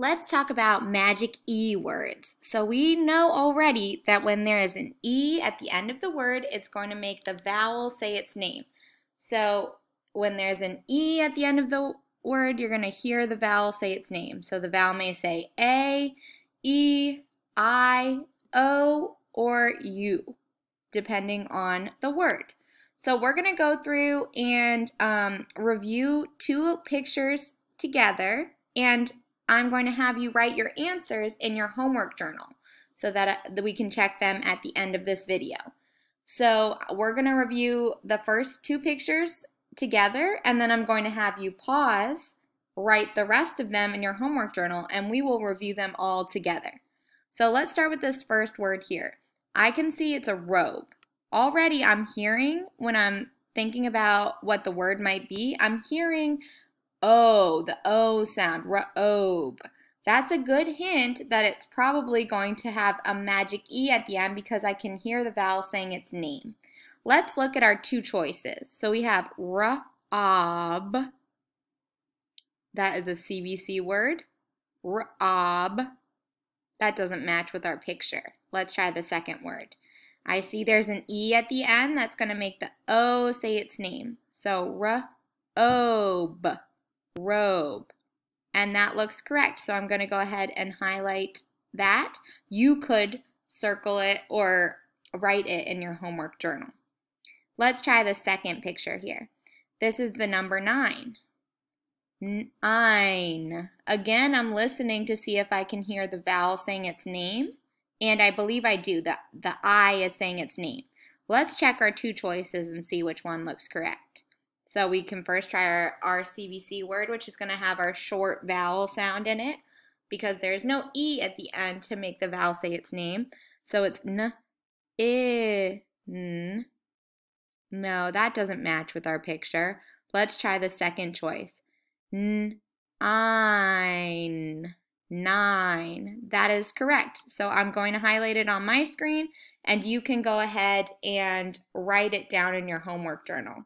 Let's talk about magic E words. So we know already that when there is an E at the end of the word, it's going to make the vowel say its name. So when there's an E at the end of the word, you're going to hear the vowel say its name. So the vowel may say A, E, I, O, or U, depending on the word. So we're going to go through and um, review two pictures together and I'm going to have you write your answers in your homework journal so that, uh, we can check them at the end of this video. So we're going to review the first two pictures together and then I'm going to have you pause, write the rest of them in your homework journal and we will review them all together. So let's start with this first word here. I can see it's a robe. Already I'm hearing when I'm thinking about what the word might be, I'm hearing O, the O sound, robe. That's a good hint that it's probably going to have a magic E at the end because I can hear the vowel saying its name. Let's look at our two choices. So we have ra'ab. That is a CVC word. Ra'ab. That doesn't match with our picture. Let's try the second word. I see there's an E at the end. That's going to make the O say its name. So ra'ob robe. And that looks correct. So I'm going to go ahead and highlight that. You could circle it or write it in your homework journal. Let's try the second picture here. This is the number nine. Nine. Again, I'm listening to see if I can hear the vowel saying its name. And I believe I do. The, the I is saying its name. Let's check our two choices and see which one looks correct. So we can first try our, our CVC word, which is going to have our short vowel sound in it because there's no E at the end to make the vowel say its name. So it's n, i, n. No, that doesn't match with our picture. Let's try the second choice. N, ein, nine. That is correct. So I'm going to highlight it on my screen and you can go ahead and write it down in your homework journal.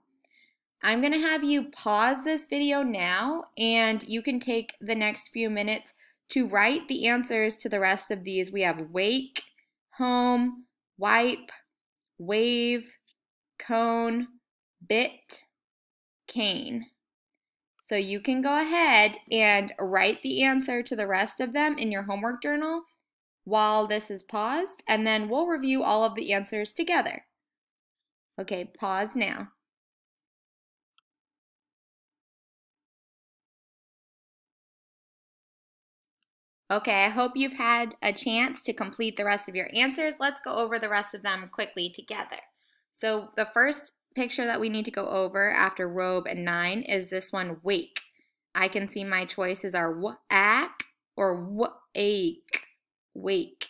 I'm going to have you pause this video now and you can take the next few minutes to write the answers to the rest of these. We have wake, home, wipe, wave, cone, bit, cane. So you can go ahead and write the answer to the rest of them in your homework journal while this is paused, and then we'll review all of the answers together. Okay, pause now. Okay, I hope you've had a chance to complete the rest of your answers. Let's go over the rest of them quickly together. So the first picture that we need to go over after robe and nine is this one, wake. I can see my choices are whack or wake. Wake.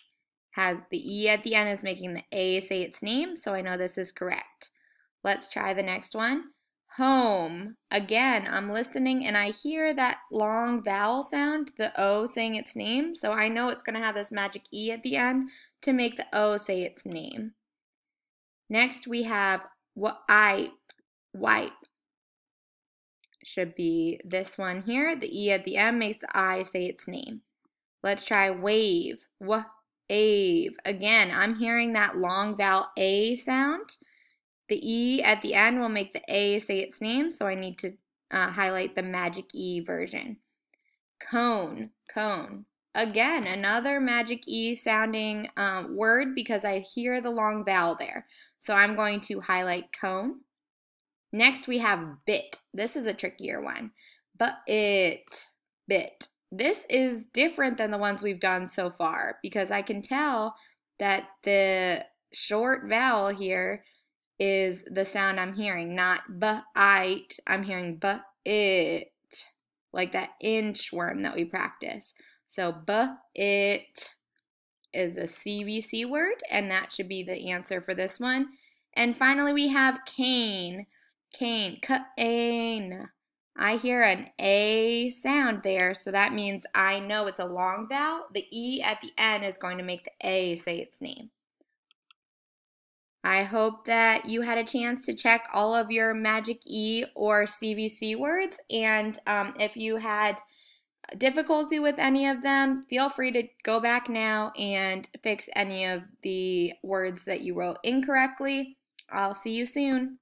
Has the E at the end is making the A say its name, so I know this is correct. Let's try the next one home. Again, I'm listening and I hear that long vowel sound, the O saying its name. So I know it's going to have this magic E at the end to make the O say its name. Next we have wipe, wipe. Should be this one here. The E at the end makes the I say its name. Let's try wave, wave. Again, I'm hearing that long vowel A sound. The E at the end will make the A say its name, so I need to uh, highlight the magic E version. Cone, cone. Again, another magic E sounding um, word because I hear the long vowel there. So I'm going to highlight cone. Next we have bit. This is a trickier one. But it, bit. This is different than the ones we've done so far because I can tell that the short vowel here is the sound I'm hearing, not b-ite. I'm hearing b-it, like that inchworm that we practice. So b-it is a CVC word, and that should be the answer for this one. And finally, we have cane. Cane, cane. I hear an A sound there, so that means I know it's a long vowel. The E at the end is going to make the A say its name. I hope that you had a chance to check all of your Magic E or CVC words. And um, if you had difficulty with any of them, feel free to go back now and fix any of the words that you wrote incorrectly. I'll see you soon.